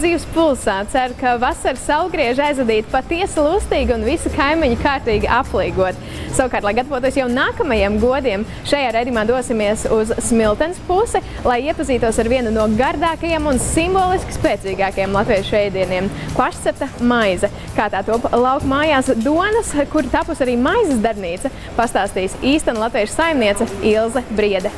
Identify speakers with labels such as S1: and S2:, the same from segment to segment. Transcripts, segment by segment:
S1: dzīves pulsā. Ceru, ka vasaras saulgrieža aizvadīta patiesi lustīga un visi kaimiņi kārtīgi aplīgot. Savukārt, lai gatavotos jau nākamajiem godiem, šajā redzījumā dosimies uz Smiltens pusi, lai iepazītos ar vienu no gardākajiem un simboliski spēcīgākajiem latviešu ēdieniem - pašcepta maize. Kā tā top lauka mājās Donas, kur tapus arī maizes darbnīca, pastāstīs īstena latviešu saimniece Ilze Briede.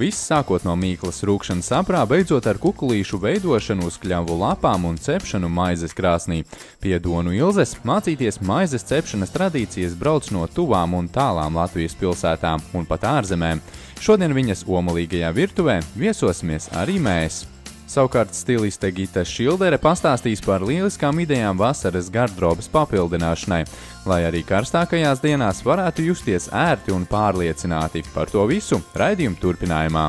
S2: Viss sākot no mīklas rūkšanas aprā, beidzot ar kukulīšu veidošanu uz kļavu lapām un cepšanu maizes krāsnī. Pie Donu Ilzes mācīties maizes cepšanas tradīcijas brauc no tuvām un tālām Latvijas pilsētām un pat ārzemēm. Šodien viņas omulīgajā virtuvē viesosimies arī mēs. Savukārt stiliste Gita Šildere pastāstīs par lieliskām idejām vasaras gardrobas papildināšanai, lai arī karstākajās dienās varētu justies ērti un pārliecināti. Par to visu raidījuma turpinājumā.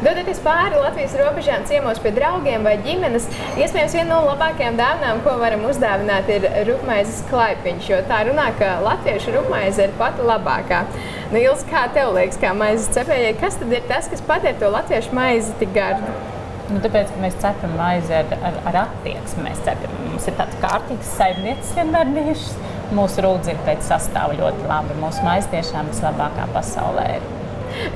S1: Dodoties pāri Latvijas robežām, ciemos pie draugiem vai ģimenes, iespējams, viena no labākajām dāvanām, ko varam uzdāvināt, ir rupmaizes klaipiņš. Jo tā runā, ka latviešu rupmaize ir pati labākā. Nu, Ils, kā tev liekas, kā maizes cepējai, kas tad ir tas, kas padara to latviešu maizi tik gardu?
S3: Nu, tāpēc, ka mēs cepam maizi ar, ar, ar attieksmi. Mēs cepam, mums ir tāds kārtīgs saimniecis vienmēr bijušas. Mūsu rūdzīgi pēc sastāva ļoti labi. Mūsu maize tiešām vislabākā pasaulē ir.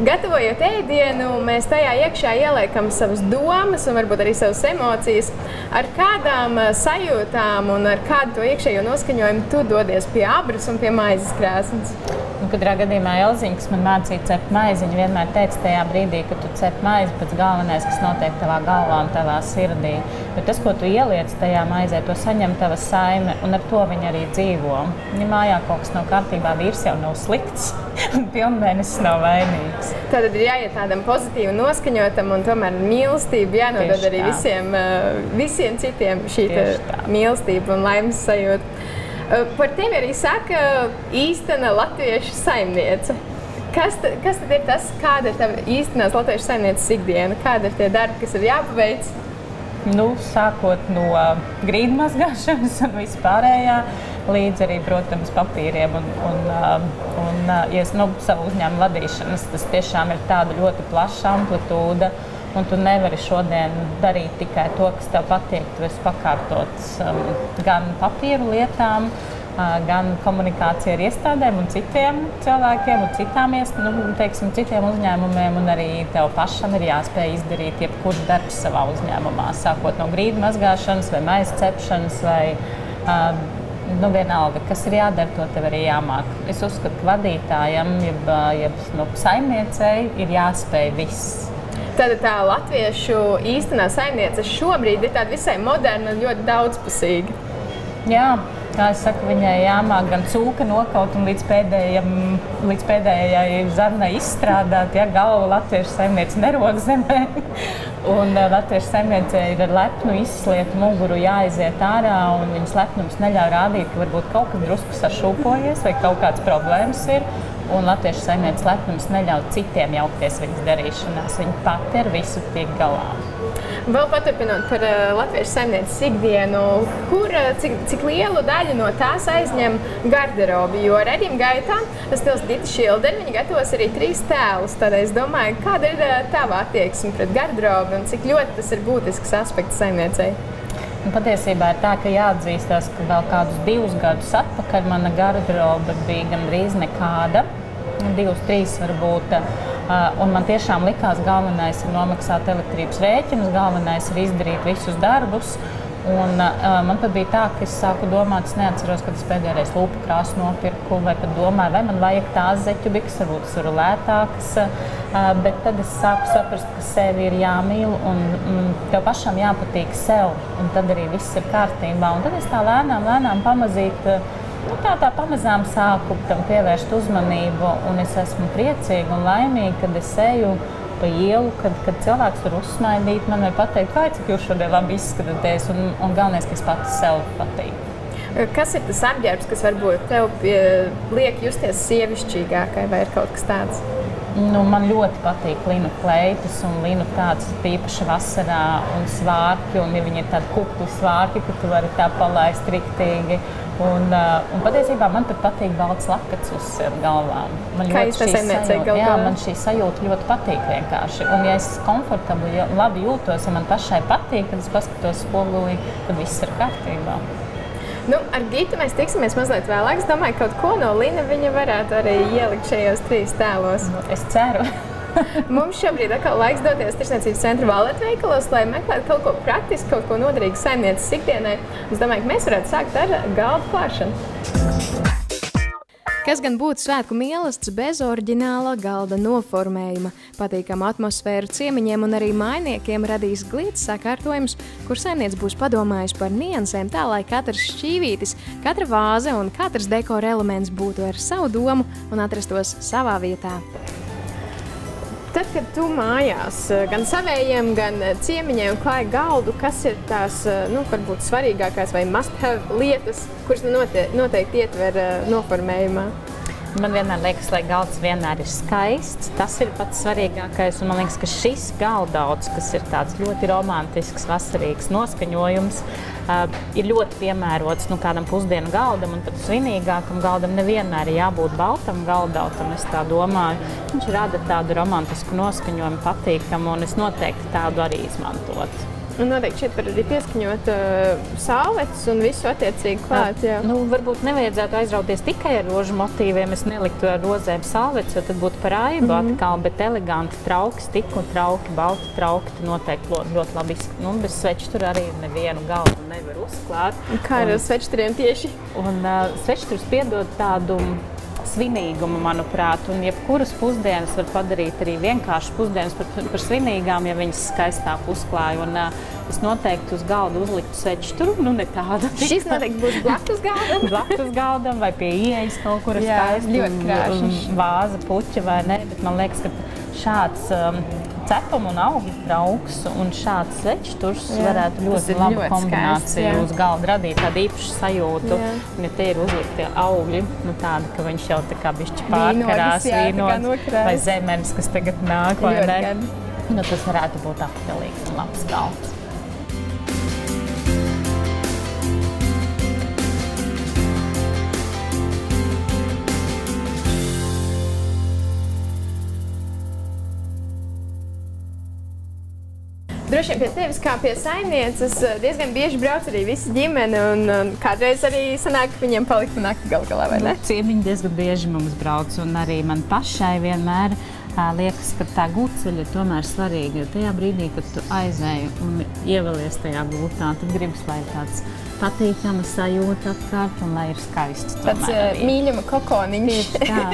S1: Gatavojot ēdienu, mēs tajā iekšā ieliekam savas domas un varbūt arī savas emocijas. Ar kādām eh, sajūtām un ar kādu to iekšējo noskaņojumu tu dodies pie abras un pie maizes krāsnes?
S3: Nu, katrā gadījumā Elziņa, kas man mācīja cept maizi, viņa vienmēr teica, tajā brīdī, kad tu cep maizi, pats galvenais, kas notiek tavā galvā un tavā sirdī. Bet tas, ko tu ieliec tajā maizē, to saņem tava saime, un ar to viņa arī dzīvo. Ja mājā kaut kas nav kārtībā, vīrs jau nav slikts, un pilnvērnis nav vainīgs.
S1: Tad ir jāiet tādam pozitīvam, noskaņotam, un tomēr mīlestība jānodod arī visiem, eh, visiem citiem šī mīlestība un laimes sajūta. Eh, Par tevi arī saka īstena latviešu saimniece. Kas, ta- kas tad ir tas, kāda ir tava īstenās latviešu saimnieces ikdiena? Kāda ir tie darbi, kas ir jāpaveic?
S3: Nu, sākot no grīdu mazgāšanas un vispārējā, līdz arī, protams, papīriem un, un, um, un uh, ies, nu, savu uzņēmumu vadīšanas. Tas tiešām ir tāda ļoti plaša amplitūda. Un tu nevari šodien darīt tikai to, kas tev patīk. Tu esi pakārtots um, gan papīru lietām, uh, gan komunikācija ar iestādēm un citiem cilvēkiem, un citām iest, nu, teiksim, citiem uzņēmumiem. Arī tev pašam ir jāspēj izdarīt jebkurš darbs savā uzņēmumā, sākot no grīdu mazgāšanas, vai maisa cepšanas, vai uh, nu, vienalga, kas ir jādara, to tev arī jāmāk. Es uzskatu, ka vadītājam, jeb, uh, jeb nu, saimniecei, ir jāspēj viss.
S1: Tāda tā latviešu īstenā saimniece šobrīd ir tāda visai moderna un ļoti daudzpusīga.
S3: Jā, kā es saku, viņai jāmāk gan cūka nokaut un līdz, līdz pēdējai zarnai izstrādāt, ja galva latviešu saimniece nerog zemē. Un uh, latviešu saimniecei ir ar lepnu izsliet muguru jāiziet ārā, un viņas lepnums neļauj rādīt, ka varbūt kaut kas drusku sašūpojies vai kaut kāds problēmas ir. Un latviešu saimniecības lepnums neļauj citiem jaukties viņas darīšanās. Viņa pati ar visu tiek galā.
S1: Vēl paturpinot par uh, latviešu saimnieces ikdienu, kur, uh, cik, cik lielu daļu no tās aizņem garderobi. Jo redzējuma gaitā tas stils Dita Šilderi, viņa gatavos arī trīs tēlus. Tad es domāju, kāda ir uh, tava attieksme pret garderobi un cik ļoti tas ir būtisks aspekts saimniecei.
S3: Un patiesībā ir tā, ka jāatzīstās, ka vēl kādus divus gadus atpakaļ mana garderobe bija gandrīz nekāda. Divus, trīs varbūt. Uh, un man tiešām likās, ka galvenais ir nomaksāt elektrības rēķinus, galvenais ir izdarīt visus darbus. Un, uh, man pat bija tā, ka es sāku domāt, es neatceros, kad es pēdējo reizi lupu krāsu nopirku, vai pat domāju, vai man vajag tās zeķu bikses, varbūt tas ir lētākas. Uh, bet tad es sāku saprast, ka sevi ir jāmīl un mm, tev pašam jāpatīk sev, un tad arī viss ir kārtībā. Un tad es tā lēnām, lēnām pamazīt. uh, Nu, tā tā pamazām sāku tam pievērst uzmanību, un es esmu priecīga un laimīga, kad es eju pa ielu, kad, kad cilvēks var uzsmaidīt man vai pateikt, kā cik jūs šodien labi izskatāties, un, un galvenais, ka es pats sev patīk.
S1: Kas ir tas apģērbs, kas varbūt tev liek justies sievišķīgākai vai ir kaut kas tāds?
S3: Nu, man ļoti patīk linu kleitas un linu tāds īpaši vasarā un svārki. Un, ja viņi ir tādi kupli svārki, ka tu vari tā palaist riktīgi. Un, uh, un patiesībā man pat patīk balts lakats uz galvām. Man
S1: Kā jūs tas
S3: sajūta, jā, man šī sajūta ļoti patīk vienkārši. Un ja es komfortabli, ja labi jūtos, ja man pašai patīk, tad es paskatos spogulī, tad viss ir kārtībā.
S1: Nu, ar Gitu mēs tiksimies mazliet vēlāk. Es domāju, ka kaut ko no Lina viņa varētu arī ielikt šajos trīs tēlos.
S3: Nu, es ceru.
S1: Mums šobrīd atkal laiks doties tirsniecības centra valēt veikalos, lai meklētu kaut ko praktisku, kaut ko noderīgu saimnieces ikdienai. Es domāju, ka mēs varētu sākt ar galdu klāšanu. Kas gan būtu svētku mīlestības bez oriģināla galda noformējuma? Patīkama atmosfēra ciemiņiem un arī mainiekiem radīs glīts sakārtojums, kur saimnieks būs padomājis par niansēm tā, lai katrs šķīvītis, katra vāze un katrs dekora elements būtu ar savu domu un atrastos savā vietā. Tad, kad tu mājās eh, gan savējiem, gan eh, ciemiņiem klāji galdu, kas ir tās eh, nu, varbūt svarīgākās vai must-have lietas, kuras nu note noteikti ietver noformējumā?
S3: Man vienmēr liekas, ka galds vienmēr ir skaists. Tas ir pats svarīgākais. Un man liekas, ka šis galdauts, kas ir tāds ļoti romantisks, vasarīgs noskaņojums, uh, ir ļoti piemērots nu, kādam pusdienu galdam. Un pat svinīgākam galdam nevienmēr ir jābūt baltam galdautam. Es tā domāju, viņš rada tādu romantisku noskaņojumu, patīkamu, un es noteikti tādu arī izmantotu.
S1: Un noteikti šeit var arī pieskaņot uh, sāletes un visu attiecīgi klāt. Jā.
S3: Nu, varbūt nevajadzētu aizrauties tikai ar rožu motīviem. Es neliktu ar rozēm sāletes, jo tad būtu par aibu mm -hmm. atkal, bet eleganti trauki, stikla trauki, balti trauki. Noteikti ļoti, labi. Nu, bez svečtura arī nevienu galvu nevar uzklāt.
S1: Kā ar svečturiem tieši?
S3: Un uh, svečturs piedod tādu svinīgumu, manuprāt. Un jebkuras pusdienas var padarīt arī vienkārši pusdienas par, par svinīgām, ja viņas skaistāk uzklāja. Un, uh, es noteikti uz galda uzliktu sečturu, nu ne tādu.
S1: Šis noteikti būs blakus galdam.
S3: blakus galdam vai pie ieejas kaut kur
S1: skaisti. Ļoti krāšņs.
S3: Vāza, puķa vai ne, bet man liekas, ka šāds um, cepuma un augļu trauks un šāds svečturs varētu ļoti labu ļoti kombināciju skaists, uz galda radīt tādu īpašu sajūtu. Jā. Ja te ir uzlikti augļi, nu tādi, ka viņš jau tā kā bišķi pārkarās, vīnots vai zemenes, kas tagad nāk, vai ne? Nu, tas varētu būt apstākļīgs un labs galds.
S1: Droši vien pie tevis, kā pie saimnieces, diezgan bieži brauc arī visa ģimene. Un, un kādreiz arī sanāk, ka viņiem palikt nakti gal galā, vai ne?
S3: Nu, ciemiņi diezgan bieži mums brauc, un arī man pašai vienmēr liekas, ka tā gūtceļa ir tomēr svarīga. Jo tajā brīdī, kad tu aizēji un ievalies tajā gūtā, tad gribas, lai tāds patīkama sajūta apkārt un lai ir skaists.
S1: Tāds uh, mīļuma kokoniņš.
S3: tā,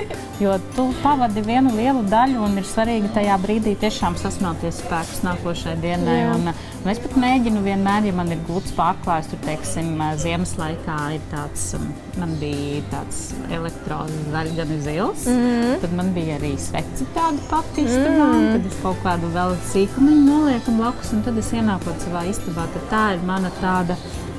S3: jo tu pavadi vienu lielu daļu un ir svarīgi tajā brīdī tiešām sasmelties spēkus nākošai dienai. Un, un es pat mēģinu vienmēr, ja man ir gluds pārklājs, tur, teiksim, ziemas laikā ir tāds, man bija tāds elektrozi zaļganis zils, mm -hmm. tad man bija arī sveci tāda pati istabā, mm -hmm. tad es kaut kādu vēl sīkumiņu nolieku blakus, un tad es ienākot savā istabā, tad tā ir mana tāda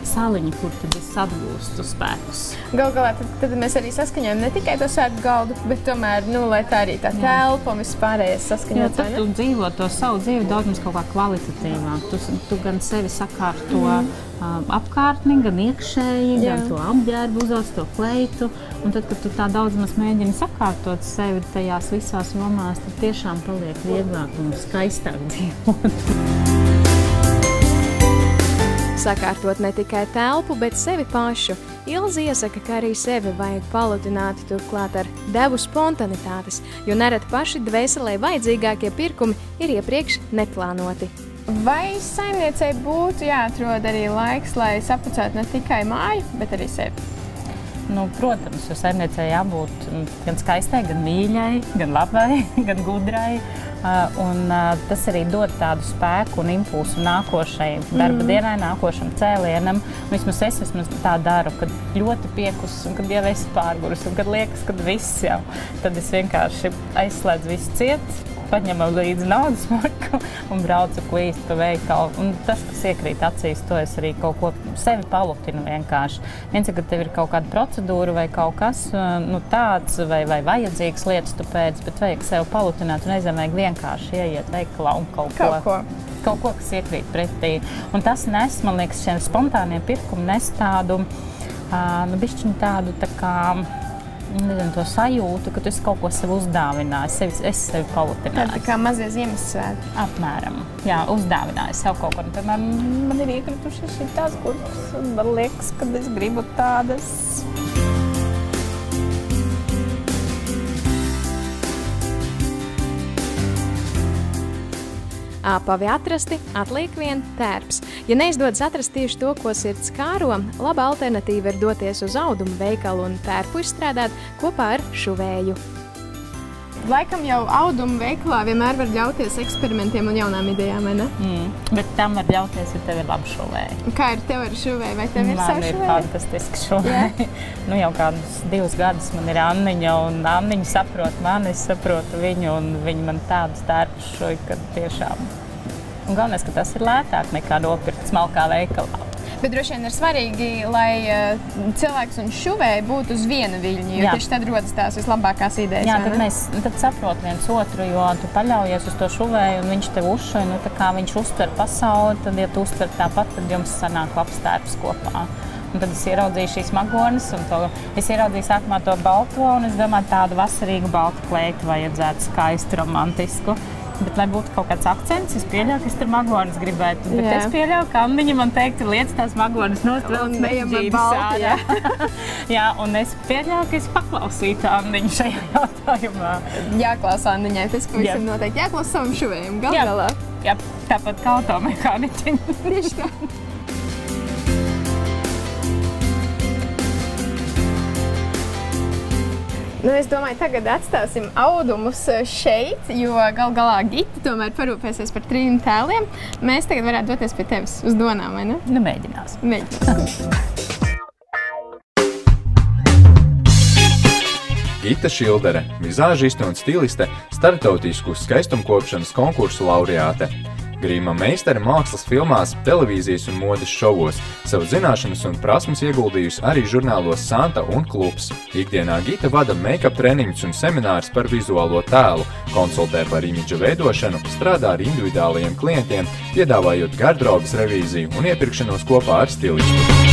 S3: saliņa, kur tad es atgūstu spēkus.
S1: Galu galā tad, tad mēs arī saskaņojam ne tikai to sēdu galdu, bet tomēr, nu, lai tā arī tā telpa un viss pārējais saskaņots.
S3: Tad tu dzīvo to savu dzīvi daudz maz kaut kā kvalitatīvāk. Tu, tu gan sevi sakārto mm. um, apkārtni, gan iekšēji, Jā. gan to apģērbu uzauc, to kleitu. Un tad, kad tu tā daudz maz mēģini sakārtot sevi tajās visās jomās, tad tiešām paliek vieglāk un skaistāk dzīvot.
S1: Sakārtot ne tikai telpu, bet sevi pašu. Ilzi iesaka, ka arī sevi vajag paludināt turklāt ar devu spontanitātes, jo nereti paši dvēselē vajadzīgākie pirkumi ir iepriekš neplānoti. Vai saimniecei būtu jāatrod arī laiks, lai sapucētu ne tikai māju, bet arī sevi?
S3: Nu, protams, jo saimniecei jābūt gan skaistai, gan mīļai, gan labai, gan gudrai. Uh, un, uh, tas arī dod tādu spēku un impulsu nākošajai darba mm. dienai, nākošam cēlienam. Vismaz es vismaz tā daru, kad ļoti piekus, un kad jau esi pārguris, un kad liekas, ka viss jau, tad es vienkārši aizslēdzu visu cietu paņemu līdzi naudas marku un braucu klīst pa veikalu. Un tas, kas iekrīt acīs, to es arī kaut ko sevi palutinu vienkārši. Viens ir, ka tev ir kaut kāda procedūra vai kaut kas nu, tāds, vai, vai vajadzīgs lietas tu pēc, bet vajag sevi palutināt un aizvien vajag vienkārši ieiet veikalā un kaut,
S1: Kaut ko.
S3: kaut ko, kas iekrīt pretī. Un tas nes, man liekas, šiem spontāniem pirkumiem nes tādu, ā, nu, bišķiņu tādu tā kā. Nezinu, to sajūtu, ka tu kaut ko sev uzdāvinājis, sevi, es sevi palutināju.
S1: tā kā mazie Ziemassvētki.
S3: Apmēram. Jā, uzdāvināju sev kaut ko. Piemēram, man ir iekritušas šīs tās kurpes, un man liekas, ka es gribu tādas.
S1: Apavi atrasti, atliek vien tērps. Ja neizdodas atrast tieši to, ko sirds kāro, laba alternatīva ir doties uz audumu veikalu un tērpu izstrādāt kopā ar šuvēju. Laikam jau auduma veikalā vienmēr var ļauties eksperimentiem un jaunām idejām, vai ne?
S3: Mm. Bet tam var ļauties, ja tev ir labi šuvēji.
S1: Kā ir tev ar šuvēju, vai tev ir
S3: Man
S1: savu
S3: ir
S1: šuvēju?
S3: fantastiski šuvēji. nu, jau kādus divus gadus man ir Anniņa, un Anniņa saprot mani, es saprotu viņu, un viņa man tādus tērpus šoja, ka tiešām. Un galvenais, ka tas ir lētāk nekā nopirkt smalkā veikalā.
S1: Bet droši vien ir svarīgi, lai uh, cilvēks un šuvēji būtu uz viena viļņa, jo
S3: Jā.
S1: tieši tad rodas tās vislabākās idejas.
S3: Jā, tad mēs tad saprotam viens otru, jo tu paļaujies uz to šuvēju, un viņš tev uzšauja. Nu, tā kā viņš uztver pasauli, tad, ja tu uztver tāpat, tad jums sanāk labs tērps kopā. Un tad es ieraudzīju šīs magonas, un to, es ieraudzīju sākumā to balto, un es domāju, tādu vasarīgu baltu kleitu vajadzētu skaistu, romantisku. Bet, lai būtu kaut kāds akcents, es pieļauju, ka es tur magonas gribētu. Bet
S1: Jā.
S3: es pieļauju, ka Anniņa man teikt, lietas tās magonas nost vēl
S1: Un ejam ar
S3: smeģģīnes
S1: baltu,
S3: ārā. Jā, un es pieļauju, ka es paklausītu Anniņu šajā jautājumā.
S1: Jāklausa Anniņai, tas pavisam
S3: Jā.
S1: noteikti jāklausa savam šuvējam. Gal
S3: Jā.
S1: galā.
S3: Jā, tāpat kā automehāniķim.
S1: Tieši tā. Nu, es domāju, tagad atstāsim audumus eh, šeit, jo gal galā Gita tomēr parūpēsies par trim tēliem. Mēs tagad varētu doties pie tevis uz Donām, vai ne?
S3: Nu, mēģinās.
S1: Mēģinām.
S2: Gita Šildere, vizāžiste un stiliste, starptautisku skaistumkopšanas konkursu laureāte. Grīma meistara mākslas filmās, televīzijas un modes šovos, savu zināšanas un prasmes ieguldījusi arī žurnālos Santa un Klubs. Ikdienā Gita vada make-up treniņus un seminārus par vizuālo tēlu, konsultē par imidža veidošanu, strādā ar individuālajiem klientiem, piedāvājot gardrobas revīziju un iepirkšanos kopā ar stilistu.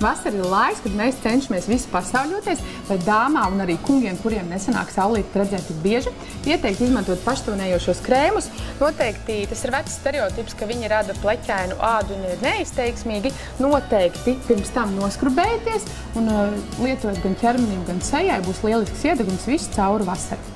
S4: Vasara ir laiks, kad mēs cenšamies visi pasauļoties, lai dāmām un arī kungiem, kuriem nesanāk saulīt redzēt tik bieži, ieteikt izmantot paštonējošos krēmus. Noteikti tas ir vecs stereotips, ka viņi rada pleķainu ādu un ir neizteiksmīgi. Noteikti pirms tam noskrubējieties un uh, lietojot gan ķermenim, gan sejai būs lielisks iedegums visu cauri vasarai.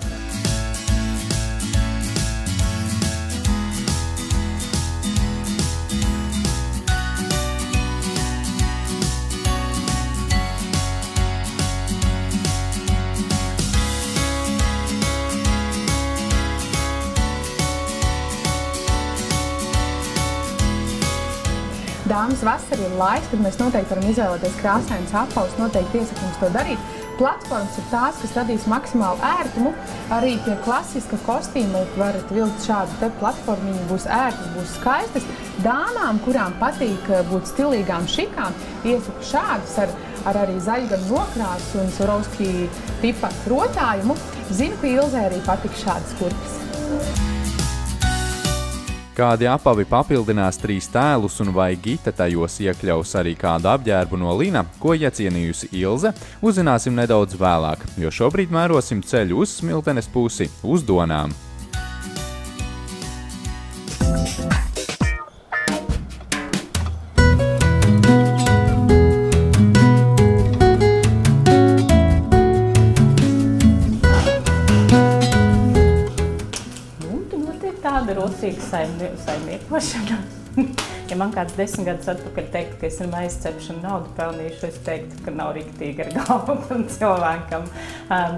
S4: Vasara ir laiks, kad mēs noteikti varam izvēlēties krāsainus apavus. Noteikti iesaku jums to darīt. Platformas ir tās, kas radīs maksimālu ērtumu. Arī pie klasiska kostīma varat vilkt šādu te platformu. Viņi būs ērtas, būs skaistas. Dāmām, kurām patīk eh, būt stilīgām, šikām, iesaku šādus ar, ar arī zaļganu nokrāsu un Surovski tipa rotājumu. Zinu, ka Ilzē arī patīk šādas kurpes.
S2: Kādi apavi papildinās trīs tēlus, un vai Gita tajos iekļaus arī kādu apģērbu no Lina, ko iecienījusi Ilze, uzzināsim nedaudz vēlāk, jo šobrīd mērosim ceļu uz smiltenes pusi, uz Donām.
S3: Nu, tur saimnie- saimniekošana. ja man kāds desmit gadus atpakaļ teiktu, ka es ar maizi cepšanu naudu pelnīšu, es teiktu, ka nav rīktīgi ar galvu tam cilvēkam.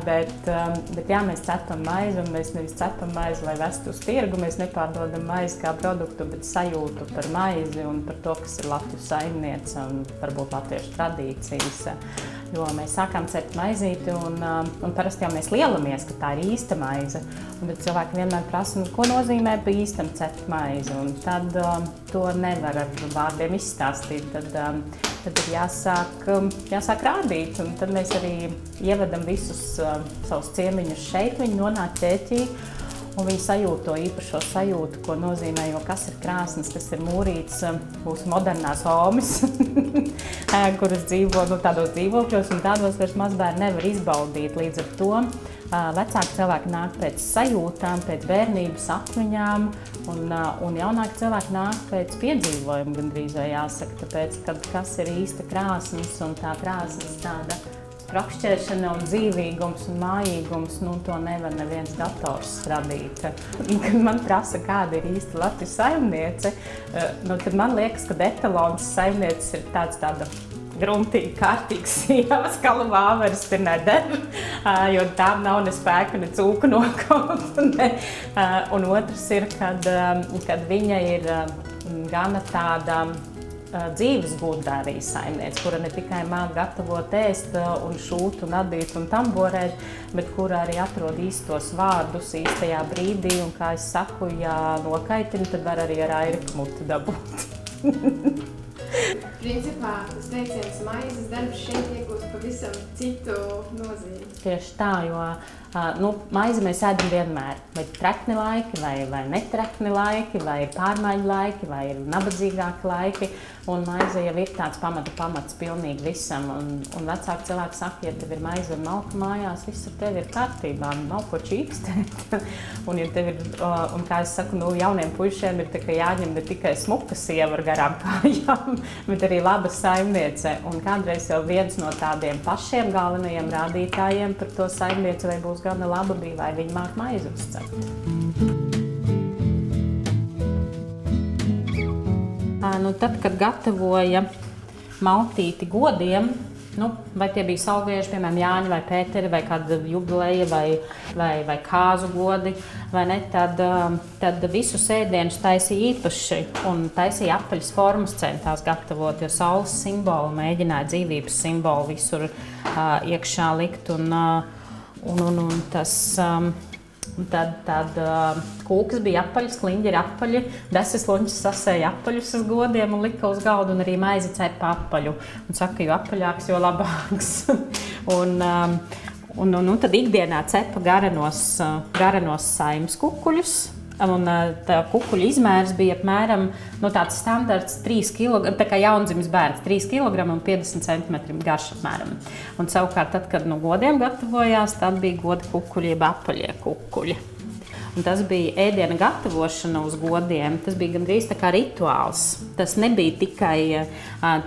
S3: Bet, bet jā, mēs cepam maizi, un mēs nevis cepam maizi, lai vestu uz tirgu. Mēs nepārdodam maizi kā produktu, bet sajūtu par maizi un par to, kas ir Latvijas saimniece un varbūt latviešu tradīcijas. Jo mēs sākām cept maizīti, un, un parasti jau mēs lielamies, ka tā ir īsta maize. Bet cilvēki vienmēr prasa, nu, ko nozīmē pa īstam cept maizi. Un tad um, to nevar ar vārdiem izstāstīt. Tad, um, tad ir jāsāk, um, jāsāk rādīt. Un tad mēs arī ievedam visus um, savus ciemiņus šeit. Viņi nonāk ķēķī. Un viņi sajūt to īpašo sajūtu, ko nozīmē, jo kas ir krāsnes, kas ir mūrīts, um, mūsu modernās homas, kuras dzīvo nu, tādos dzīvokļos, un tādos vairs mazbērni nevar izbaudīt. Līdz ar to vecāki cilvēki nāk pēc sajūtām, pēc bērnības atmiņām, un, un jaunāki cilvēki nāk pēc piedzīvojuma, gandrīz vai jāsaka, tāpēc, kad kas ir īsta krāsnes un tā krāsnes tāda rakšķeršana un dzīvīgums un mājīgums, nu, to nevar neviens dators radīt. Kad man prasa, kāda ir īsta Latvijas saimniece, nu, tad man liekas, ka etalons saimnieces ir tāds tāda gruntīgi, kārtīgs sievas, kalu vāveres ir nedara, jo tām nav ne spēka, ne cūku nokaut. Ne. Un otrs ir, kad, kad viņa ir gana tāda dzīves gudra arī saimniece, kura ne tikai māca gatavot ēst un šūt un adīt un tamborēt, bet kura arī atrod īstos vārdus īstajā brīdī. Un, kā es saku, ja nokaitina, tad var arī ar airiku muti dabūt.
S1: Principā tas teiciens maizes darbs šeit iegūst pavisam citu nozīmi.
S3: Tieši tā, jo Nu, maizi mēs ēdam vienmēr. Vai trekni laiki, vai, vai netrekni laiki, vai ir pārmaiņu laiki, vai ir nabadzīgāki laiki. Un maize jau ir tāds pamata pamats pilnīgi visam. Un, un vecāki cilvēki saka, ja tev ir maize un malka mājās, viss ar tevi ir kārtībā, nav ko čīkstēt. un, ja tev ir, un kā es saku, nu, jauniem puišiem ir jāņem ne tikai smuka sieva ar garām kājām, bet arī laba saimniece. Un kādreiz jau viens no tādiem pašiem galvenajiem rādītājiem par to saimnieci vai būs gana laba bija, vai viņi māk maizi uzcept. Nu, tad, kad gatavoja maltīti godiem, nu, vai tie bija salgrieži, piemēram, Jāņa vai Pēteri, vai kāda jubileja, vai, vai, vai kāzu godi, vai ne, tad, tad visus ēdienus taisīja īpaši un taisīja apaļas formas centās gatavot, jo saules simbolu mēģināja dzīvības simbolu visur uh, iekšā likt. Un, uh, Un, un, un tas, um, tad, tad uh, kūkas bija apaļas, kliņģi ir apaļi, desas loņas sasēja apaļus uz godiem un lika uz galda, un arī maizi cepa apaļu. Un saka, jo apaļāks, jo labāks. un, um, un, un, un tad ikdienā cepa garenos, uh, garenos saimnes kukuļus Un tā kukuļa izmērs bija apmēram nu, tāds standarts, 3 kg, tā kā jaundzimis bērns, 3 kg un 50 cm garš apmēram. Un savukārt, tad, kad nu, godiem gatavojās, tad bija goda kukuļi, jeb apaļie kukuļi. Tas bija ēdiena gatavošana uz godiem. Tas bija gandrīz tā kā rituāls. Tas nebija tikai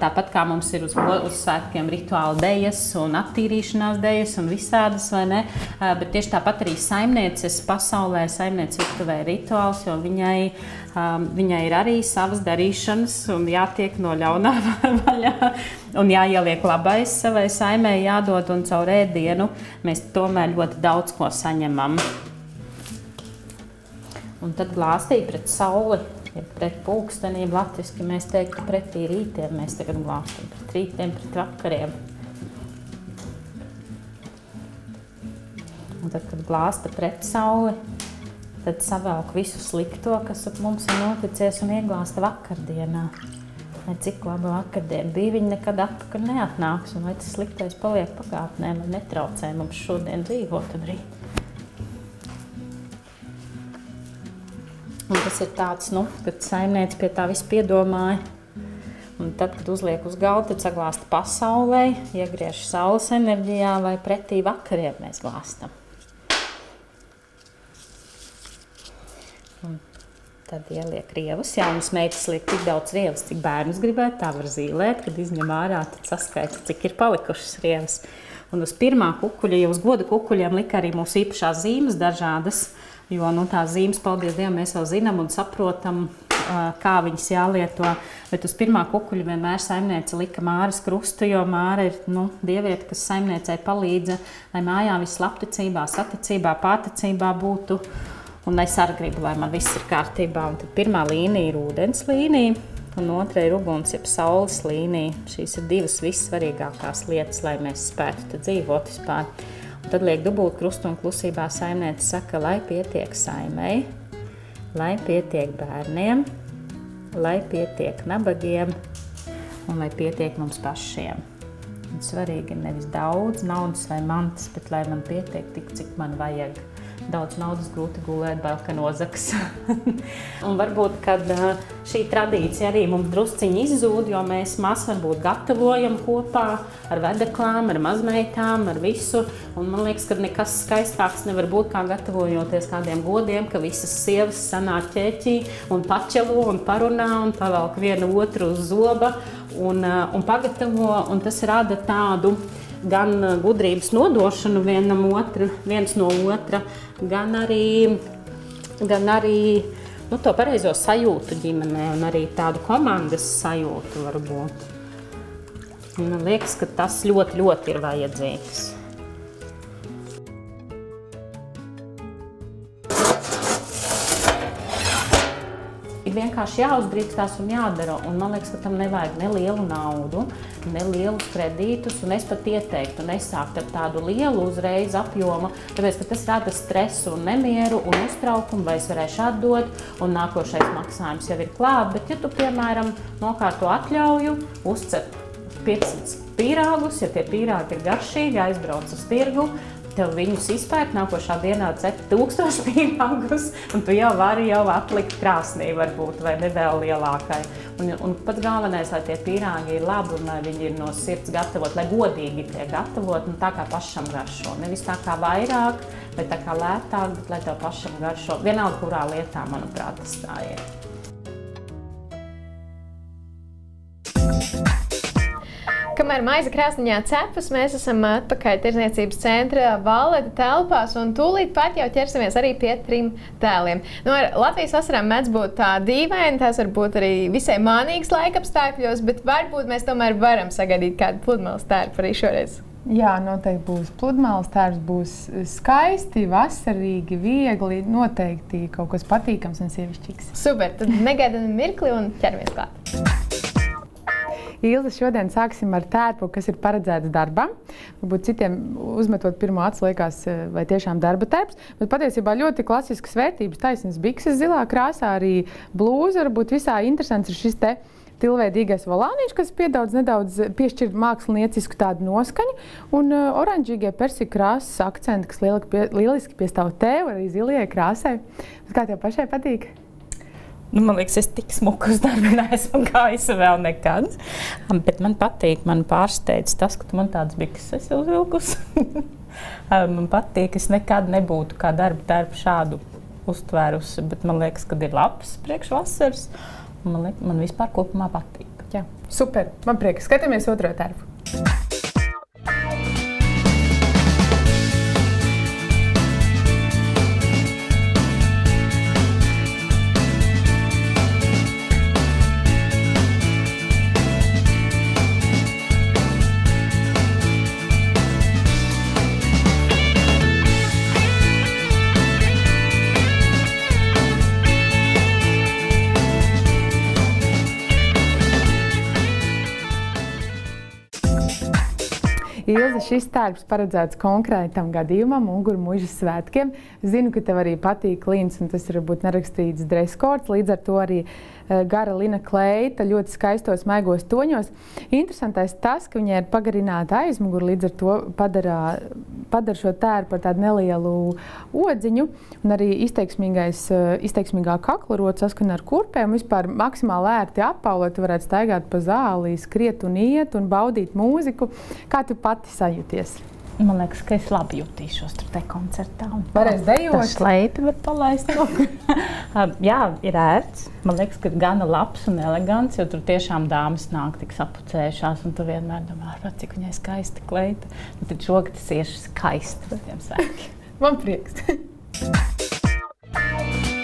S3: tāpat kā mums ir uz, uz svētkiem rituāli dejas un attīrīšanās dejas un visādas, vai ne? Bet tieši tāpat arī saimnieces pasaulē, saimnieces virtuvē ir rituāls, jo viņai, viņai ir arī savas darīšanas un jātiek no ļaunā vaļā un jāieliek labais savai saimē, jādod un caur ēdienu mēs tomēr ļoti daudz ko saņemam. Un tad glāstīt pret sauli, ja pret pulksteniem latviski mēs teiktu pretī rītiem. Mēs tagad glāstam pret rītiem, pret vakariem. Un tad, kad glāsta pret sauli, tad savelk visu slikto, kas ap mums ir noticies un ieglāsta vakardienā. Vai cik laba vakardiena bija, viņa nekad atpakaļ neatnāks, un vai tas sliktais paliek pagātnē, lai netraucē mums šodien dzīvot un rīt. Un tas ir tāds, nu, kad saimniece pie tā viss piedomāja. Un tad, kad uzliek uz galda, tad saglāsta pasaulē, iegriež saules enerģijā vai pretī vakariem mēs glāstam. Un tad ieliek rievas. Jaunas meitas liek tik daudz rievas, cik bērnus gribētu. Tā var zīmēt, kad izņem ārā, tad saskaita, cik ir palikušas rievas. Un uz pirmā kukuļa, jau uz goda kukuļiem lika arī mūsu īpašās zīmes dažādas. Jo nu, tās zīmes, paldies Dievam, mēs jau zinām un saprotam. kā viņas jālieto. Bet uz pirmā kukuļa vienmēr saimniece lika māras krustu, jo māra ir nu, dieviete, kas saimniecei palīdza, lai mājā viss labticībā, saticībā, pārticībā būtu. Un es arī gribu, lai man viss ir kārtībā. Un tad pirmā līnija ir ūdens līnija, un otra ir uguns, jeb saules līnija. Šīs ir divas vissvarīgākās lietas, lai mēs spētu dzīvot vispār. Tad liek dubult krustu un klusībā saimniece saka, lai pietiek saimei, lai pietiek bērniem, lai pietiek nabagiem un lai pietiek mums pašiem. Un svarīgi ir nevis daudz naudas vai mantas, bet lai man pietiek tik, cik man vajag daudz naudas grūti gulēt, bail, ka nozaks. un varbūt, kad šī tradīcija arī mums drusciņi izzūd, jo mēs maz varbūt gatavojam kopā ar vedeklām, ar mazmeitām, ar visu. Un man liekas, ka nekas skaistāks nevar būt kā gatavojoties kādiem godiem, ka visas sievas sanāk ķēķī un paķelo un parunā un pavelk vienu otru uz zoba un, un pagatavo, un tas rada tādu gan gudrības nodošanu vienam otru, viens no otra, gan arī, gan arī nu, to pareizo sajūtu ģimenē un arī tādu komandas sajūtu varbūt. Man liekas, ka tas ļoti, ļoti ir vajadzīgs. Vienkārši jāuzdrīkstās un jādara. Un man liekas, ka tam nevajag ne lielu naudu, ne lielus kredītus. Un es pat ieteiktu nesākt ar tādu lielu uzreiz apjomu, tāpēc ka tas rada stresu un nemieru un uztraukumu, vai es varēšu atdot, un nākošais maksājums jau ir klāts. Bet, ja tu, piemēram, nokārto atļauju, uzcep 500 pīrāgus, ja tie pīrāgi ir garšīgi, aizbrauc uz tirgu, tev viņus izpērk, nākošā dienā cep tūkstoši pīrāgus, un tu jau vari jau atlikt krāsnī varbūt, vai ne vēl lielākai. Un, un pats galvenais, lai tie pīrāgi ir labi un lai viņi ir no sirds gatavot, lai godīgi tiek gatavot, un tā kā pašam garšo. Nevis tā kā vairāk, vai tā kā lētāk, bet lai tev pašam garšo. Vienalga, kurā lietā, manuprāt, tas tā ir.
S1: Kamēr maize krāsniņā cepas, mēs esam atpakaļ tirzniecības centra valeta telpās un tūlīt pat jau ķersimies arī pie trim tēliem. Nu, ar Latvijas vasarām mēdz būt tā dīvaini, tās var būt arī visai mānīgas laikapstākļos, bet varbūt mēs tomēr varam sagaidīt kādu pludmales tērpu arī šoreiz.
S4: Jā, noteikti būs pludmales tērps, būs skaisti, vasarīgi, viegli. Noteikti kaut kas patīkams un sievišķīgs.
S1: Super, tad negaidām mirkli un ķeramies klāt.
S4: Ilza, šodien sāksim ar tērpu, kas ir paredzēts darbam. Varbūt citiem uzmetot pirmo acu liekas, eh, vai tiešām darba tērps, bet patiesībā ļoti klasiskas vērtības, taisnas bikses zilā krāsā, arī blūza, varbūt visā interesants ir šis te tilveidīgais volāniņš, kas piedaudz nedaudz piešķir māksliniecisku tādu noskaņu, un uh, oranžīgie persiju krāsas akcenti, kas lieliski, pie, lieliski piestāv tev, arī zilajai krāsai. Bet kā tev pašai patīk?
S3: Nu, man liekas, es tik smuku uz darbu neesmu gājusi vēl nekad. Bet man patīk, man pārsteidz tas, ka tu man tādas bikses esi uzvilkusi. man patīk, es nekad nebūtu kā darba darbu šādu uztvērusi, bet man liekas, ka ir labs priekšvasaras. Man, liek, man vispār kopumā patīk.
S4: Jā, super. Man prieks. Skatāmies otro darbu. Šis tērps paredzēts konkrētam gadījumam, Unguru mūžas svētkiem. Zinu, ka tev arī patīk līnijas, un tas ir varbūt nerakstīts dreskots. Līdz ar to arī uh, gara lina kleita ļoti skaistos, maigos toņos. Interesantais tas, ka viņai ir pagarināta aizmugure, līdz ar to padara, padara šo tērpu par tādu nelielu odziņu, un arī uh, izteiksmīgā kakla rots saskana ar kurpēm. Vispār maksimāli ērti apaulot, varētu staigāt pa zālī, skriet un iet un baudīt mūziku. Kā tu pati pati sajūties?
S3: Man liekas, ka es labi jutīšos tur te koncertā.
S4: Varēs dejot.
S3: Tas slēpi var palaist. Jā, ir ērts. Man liekas, ka gana labs un elegants, jo tur tiešām dāmas nāk tik sapucējušās, un tu vienmēr domā, cik viņai skaisti kleita. Nu, tad šogad tas ieši skaisti par tiem sēkiem.
S4: Man prieks.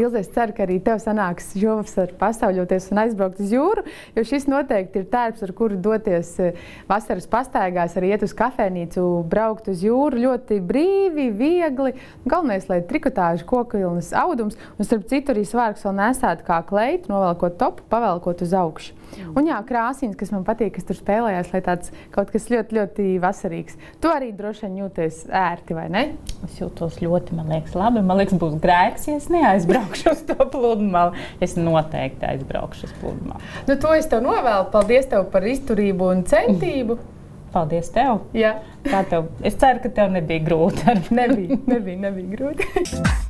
S4: Ilze, es ceru, ka arī tev sanāks šovasar pastāvļoties un aizbraukt uz jūru, jo šis noteikti ir tērps, ar kuru doties eh, vasaras pastaigās, arī iet uz kafejnīcu, braukt uz jūru ļoti brīvi, viegli. Galvenais, lai trikotāžu kokvilnas audums, un starp citu arī svārks vēl nesētu kā kleitu, novelkot topu, pavelkot uz augšu. Un jā, krāsīns, kas man patīk, kas tur spēlējās, lai tāds kaut kas ļoti, ļoti vasarīgs. Tu arī droši vien jūties ērti, vai ne?
S3: Es jūtos ļoti, man liekas, labi. Man liekas, būs grēks, ja es neaizbraukšu uz to pludmali. Es noteikti aizbraukšu uz pludmali.
S4: Nu, to es tev novēlu. Paldies tev par izturību un centību.
S3: Paldies tev!
S4: Jā.
S3: Kā tev? Es ceru, ka tev nebija grūti.
S4: nebija, nebija, nebija grūti.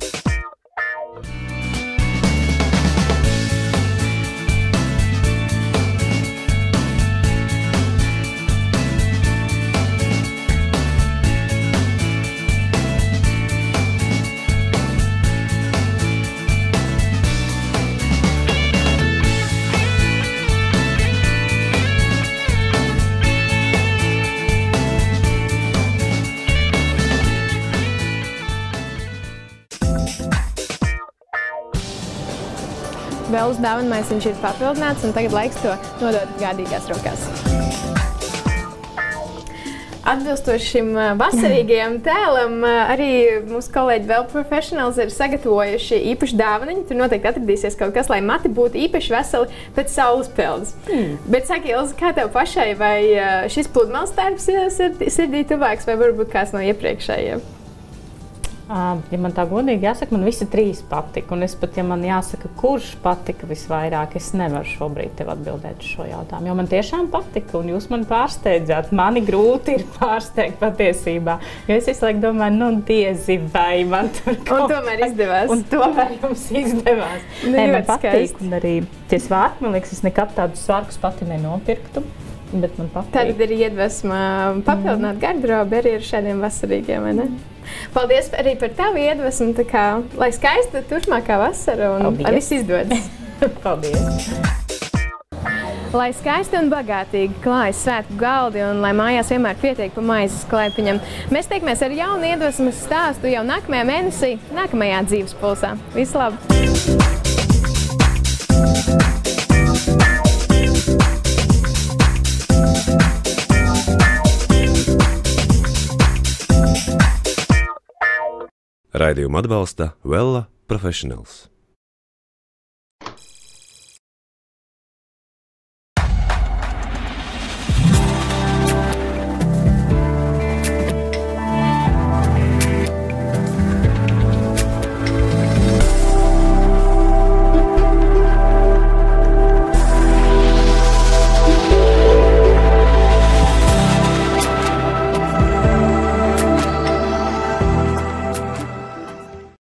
S1: Vēl uz dāvanu maisiņš ir papildināts, un tagad laiks to nodot gādīgās rokās. Atbilstoši šim uh, vasarīgajam tēlam, uh, arī mūsu kolēģi vēl profesionāls ir sagatavojuši īpašu dāvanu. Tur noteikti atradīsies kaut kas, lai mati būtu īpaši veseli pēc saules peldes. Mm. Bet, saki, Ilza, kā tev pašai, vai uh, šis pludmales tērps ir sirdī tuvāks, vai varbūt kāds no iepriekšējiem?
S3: Ja man tā godīgi jāsaka, man visi trīs patika. Un es pat, ja man jāsaka, kurš patika visvairāk, es nevaru šobrīd tev atbildēt uz šo jautājumu. Jo man tiešām patika, un jūs man pārsteidzāt. Mani grūti ir pārsteigt patiesībā. Jo es visu laiku domāju, nu, diezi vai man tur kaut
S1: kas tomēr izdevās.
S3: Un tomēr jums izdevās.
S1: Nu,
S3: Nē, man patīk. arī tie svārki, man liekas, es nekad tādus svārkus pati nenopirktu. Bet man patīk.
S1: Tad ir iedvesma papildināt garderobi arī ar šādiem vasarīgiem. Paldies arī par tavu iedvesmu. Kā, lai skaista turpmākā vasara un
S3: Paldies.
S1: viss izdodas.
S3: Paldies!
S1: Lai skaisti un bagātīgi klājas svētku galdi un lai mājās vienmēr pietiek pa maizes klēpiņam. Mēs tiekamies ar jaunu iedvesmas stāstu jau nākamajā mēnesī, nākamajā dzīves pulsā. Visu labu!
S5: Raidījumu atbalsta Vela Professionals.